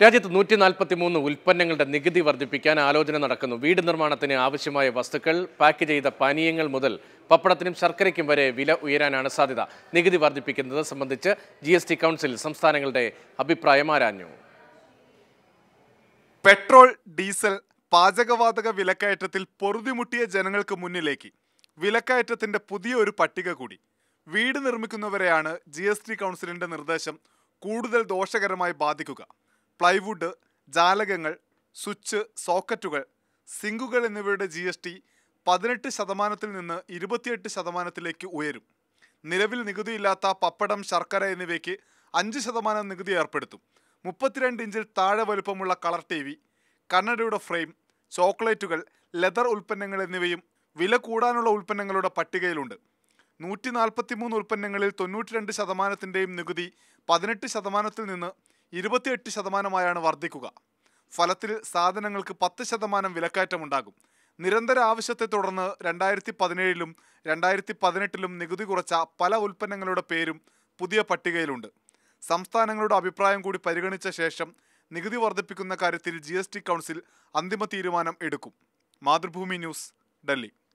രാജ്യത്ത് നൂറ്റി നാൽപ്പത്തി മൂന്ന് ഉൽപ്പന്നങ്ങളുടെ നികുതി വർദ്ധിപ്പിക്കാൻ ആലോചന നടക്കുന്നു. വീട് നിർമ്മാണത്തിന് ആവശ്യമായ വസ്തുക്കൾ പാക്ക് ചെയ്ത പാനീയങ്ങൾ മുതൽ പപ്പടത്തിനും ശർക്കരയ്ക്കും വരെ വില ഉയരാനാണ് സാധ്യത. നികുതി വർദ്ധിപ്പിക്കുന്നത് സംബന്ധിച്ച് ജി എസ് ടി കൗൺസിൽ സംസ്ഥാനങ്ങളുടെ അഭിപ്രായം ആരാഞ്ഞു? പെട്രോൾ ഡീസൽ പാചകവാതക വിലക്കയറ്റത്തിൽ പൊറുതിമുട്ടിയ ജനങ്ങൾക്ക് മുന്നിലേക്ക്. വിലക്കയറ്റത്തിന്റെ പുതിയ ഒരു പട്ടിക കൂടി. വീട് നിർമ്മിക്കുന്നവരെയാണ് ജി എസ് ടി കൗൺസിലിന്റെ നിർദ്ദേശം കൂടുതൽ ദോഷകരമായി ബാധിക്കുക. പ്ലൈവുഡ് ജാലകങ്ങൾ സ്വിച്ച് സോക്കറ്റുകൾ സിങ്കുകൾ എന്നിവയുടെ ജി എസ് ടി പതിനെട്ട് ശതമാനത്തിൽ നിന്ന് ഇരുപത്തിയെട്ട് ശതമാനത്തിലേക്ക് ഉയരും. നിലവിൽ നികുതിയില്ലാത്ത പപ്പടം ശർക്കര എന്നിവയ്ക്ക് അഞ്ച് ശതമാനം നികുതി ഏർപ്പെടുത്തും. മുപ്പത്തിരണ്ട് ഇഞ്ചിൽ താഴെ വലുപ്പമുള്ള കളർ ടി വി കണ്ണടയുടെ ഫ്രെയിം ചോക്ലേറ്റുകൾ ലെതർ ഉൽപ്പന്നങ്ങൾ എന്നിവയും വില കൂടാനുള്ള ഉൽപ്പന്നങ്ങളുടെ പട്ടികയിലുണ്ട്. നൂറ്റി നാൽപ്പത്തി മൂന്ന് ഉൽപ്പന്നങ്ങളിൽ തൊണ്ണൂറ്റി രണ്ട് ശതമാനത്തിന്റെയും നികുതി പതിനെട്ട് ശതമാനത്തിൽ നിന്ന് ഇരുപത്തിയെട്ട് ശതമാനമായാണ് വർദ്ധിക്കുക. ഫലത്തിൽ സാധനങ്ങൾക്ക് പത്ത് ശതമാനം വിലക്കയറ്റമുണ്ടാകും. നിരന്തര ആവശ്യത്തെ തുടർന്ന് രണ്ടായിരത്തി പതിനേഴിലും രണ്ടായിരത്തി പതിനെട്ടിലും നികുതി കുറച്ച പല ഉൽപ്പന്നങ്ങളുടെ പേരും പുതിയ പട്ടികയിലുണ്ട്. സംസ്ഥാനങ്ങളുടെ അഭിപ്രായം കൂടി പരിഗണിച്ച ശേഷം നികുതി വർദ്ധിപ്പിക്കുന്ന കാര്യത്തിൽ ജി കൗൺസിൽ അന്തിമ തീരുമാനം എടുക്കും. മാതൃഭൂമി ന്യൂസ് ഡൽഹി.